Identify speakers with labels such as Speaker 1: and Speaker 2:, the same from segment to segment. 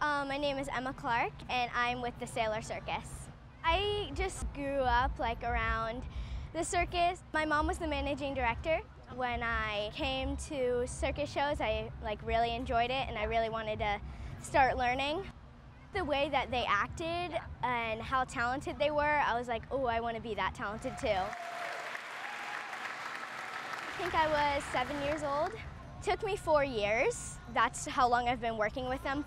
Speaker 1: Um, my name is Emma Clarke, and I'm with the Sailor Circus. I just grew up like around the circus. My mom was the managing director. When I came to circus shows, I like really enjoyed it, and I really wanted to start learning. The way that they acted and how talented they were, I was like, oh, I want to be that talented too. I think I was seven years old. Took me four years. That's how long I've been working with them.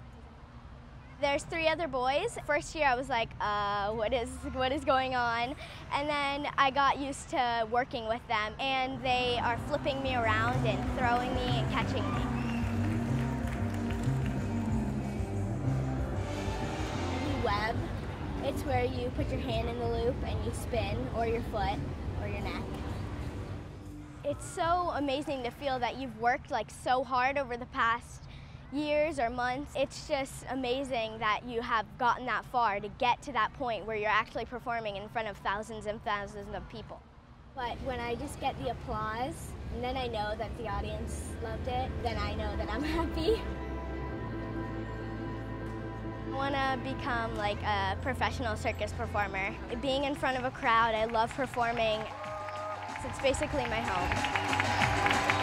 Speaker 1: There's three other boys. First year I was like, uh, what is what is going on? And then I got used to working with them and they are flipping me around and throwing me and catching me. Web. It's where you put your hand in the loop and you spin or your foot or your neck. It's so amazing to feel that you've worked like so hard over the past years or months. It's just amazing that you have gotten that far to get to that point where you're actually performing in front of thousands and thousands of people. But when I just get the applause and then I know that the audience loved it, then I know that I'm happy. I want to become like a professional circus performer. Being in front of a crowd, I love performing. It's basically my home.